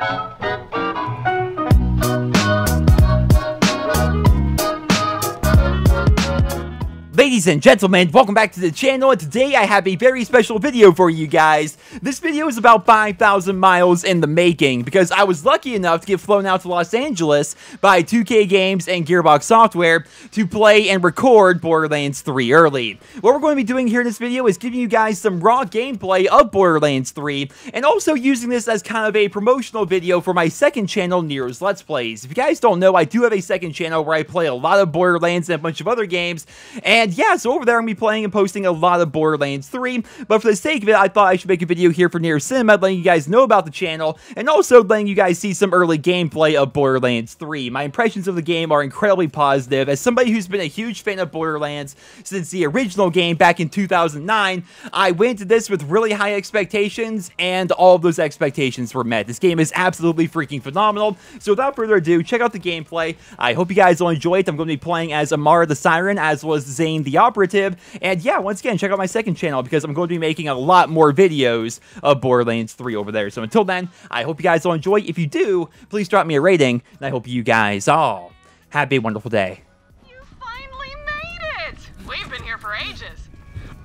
Thank you. Ladies and gentlemen, welcome back to the channel, and today I have a very special video for you guys. This video is about 5,000 miles in the making, because I was lucky enough to get flown out to Los Angeles by 2K Games and Gearbox Software to play and record Borderlands 3 early. What we're going to be doing here in this video is giving you guys some raw gameplay of Borderlands 3, and also using this as kind of a promotional video for my second channel, Nero's Let's Plays. If you guys don't know, I do have a second channel where I play a lot of Borderlands and a bunch of other games, and and yeah, so over there, I'm going to be playing and posting a lot of Borderlands 3. But for the sake of it, I thought I should make a video here for Nero Cinema, letting you guys know about the channel, and also letting you guys see some early gameplay of Borderlands 3. My impressions of the game are incredibly positive. As somebody who's been a huge fan of Borderlands since the original game back in 2009, I went into this with really high expectations, and all of those expectations were met. This game is absolutely freaking phenomenal. So without further ado, check out the gameplay. I hope you guys will enjoy it. I'm going to be playing as Amara the Siren, as well as Zane the Operative. And yeah, once again, check out my second channel because I'm going to be making a lot more videos of Borderlands 3 over there. So until then, I hope you guys will enjoy. If you do, please drop me a rating, and I hope you guys all have a wonderful day. You finally made it! We've been here for ages.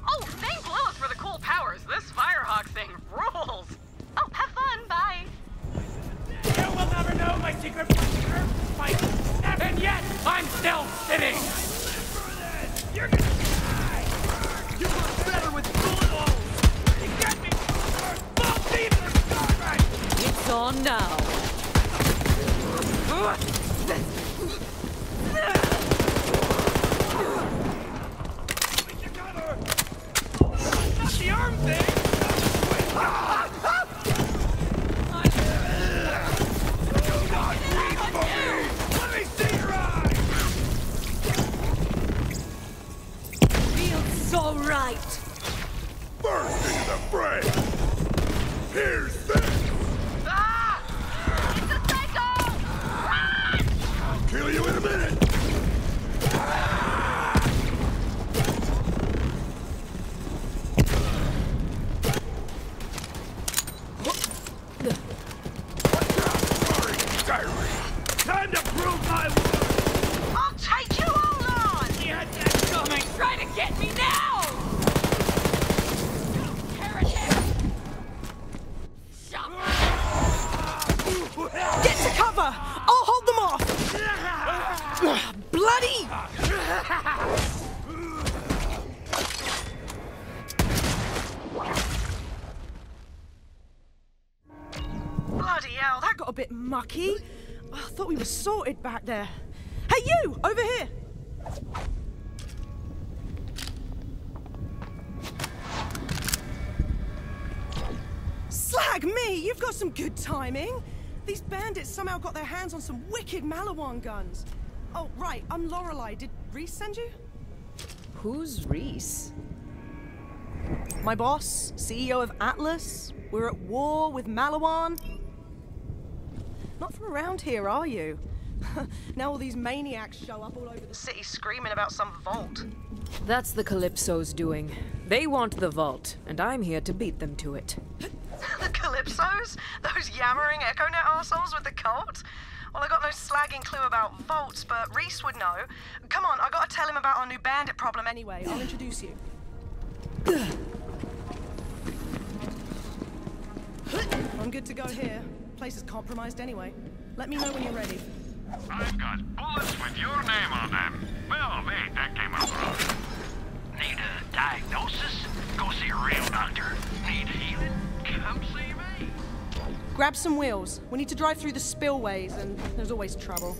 Oh, thank Lilith for the cool powers. This Firehawk thing rules. Oh, have fun. Bye. You will never know my secret fight. And yet, I'm still sitting. You're It's on now. Burst into the fray! Here's I thought we were sorted back there. Hey, you! Over here! Slag me! You've got some good timing! These bandits somehow got their hands on some wicked Maliwan guns. Oh, right, I'm Lorelei. Did Rhys send you? Who's Rhys? My boss, CEO of Atlas. We're at war with Maliwan. Not from around here, are you? now all these maniacs show up all over the city screaming about some vault. That's the Calypso's doing. They want the vault, and I'm here to beat them to it. The Calypsos? Those yammering EchoNet assholes with the cult? Well, I got no slagging clue about vaults, but Rhys would know. Come on, I gotta tell him about our new bandit problem anyway. Anyway, I'll introduce you. I'm good to go here. Place is compromised anyway. Let me know when you're ready. I've got bullets with your name on them. Well, wait, that came out wrong. Need a diagnosis? Go see a real doctor. Need healing? Come see me. Grab some wheels. We need to drive through the spillways, and there's always trouble.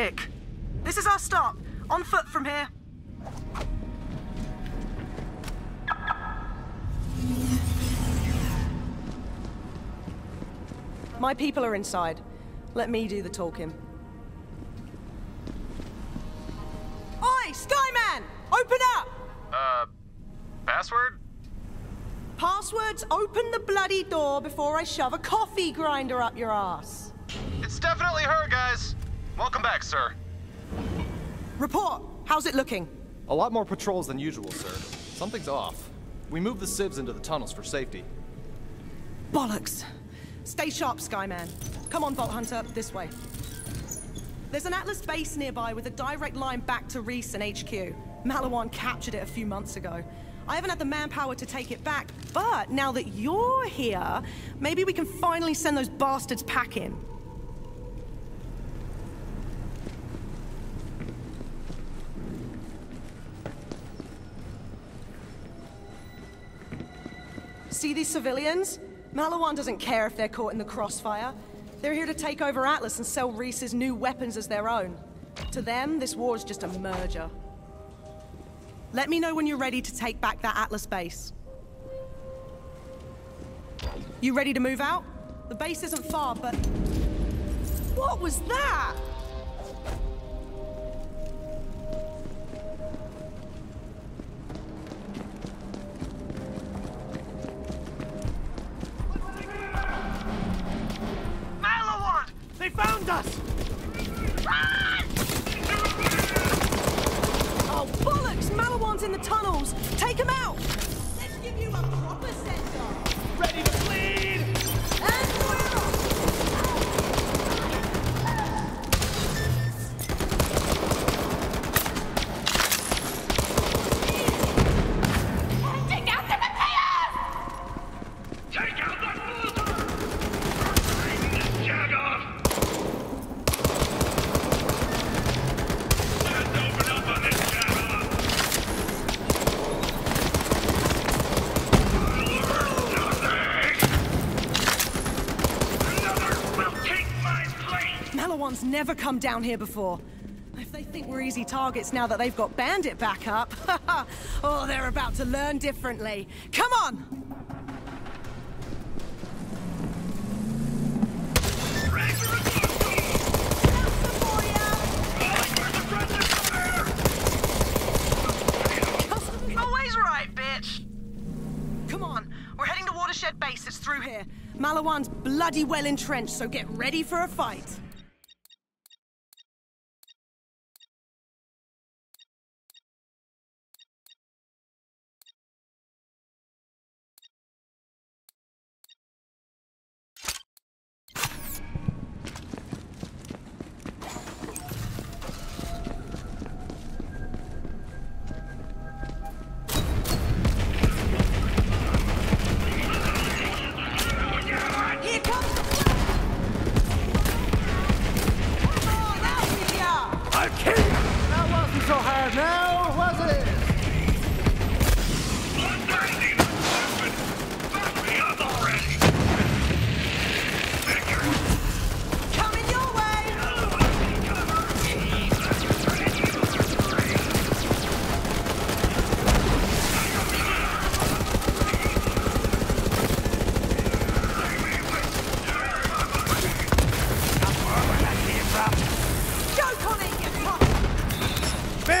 Fantastic! This is our stop. On foot from here. My people are inside. Let me do the talking. Oi, Skyman! Open up! Uh, password? Passwords, open the bloody door before I shove a coffee grinder up your ass. Welcome back, sir. Report. How's it looking? A lot more patrols than usual, sir. Something's off. We moved the sieves into the tunnels for safety. Bollocks. Stay sharp, Skyman. Come on, Vault Hunter, this way. There's an Atlas base nearby with a direct line back to Rhys and HQ. Maliwan captured it a few months ago. I haven't had the manpower to take it back, but now that you're here, maybe we can finally send those bastards packing. See these civilians? Maliwan doesn't care if they're caught in the crossfire. They're here to take over Atlas and sell Rhys's new weapons as their own. To them, this war is just a merger. Let me know when you're ready to take back that Atlas base. You ready to move out? The base isn't far, but... What was that? Take him out! Let's give you a proper send-off! Ready to bleed! Never come down here before. If they think we're easy targets now that they've got Bandit back up, oh, they're about to learn differently. Come on! Always right, bitch! Come on, we're heading to Watershed Base. It's through here. Maliwan's bloody well entrenched, so get ready for a fight.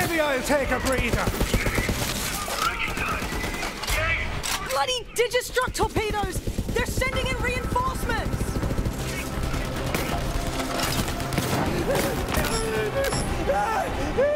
Maybe I'll take a breather. Bloody Digistruct torpedoes! They're sending in reinforcements! Eat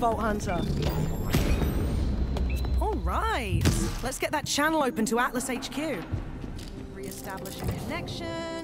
Vault Hunter. All right. Let's get that channel open to Atlas HQ. Re-establish connection.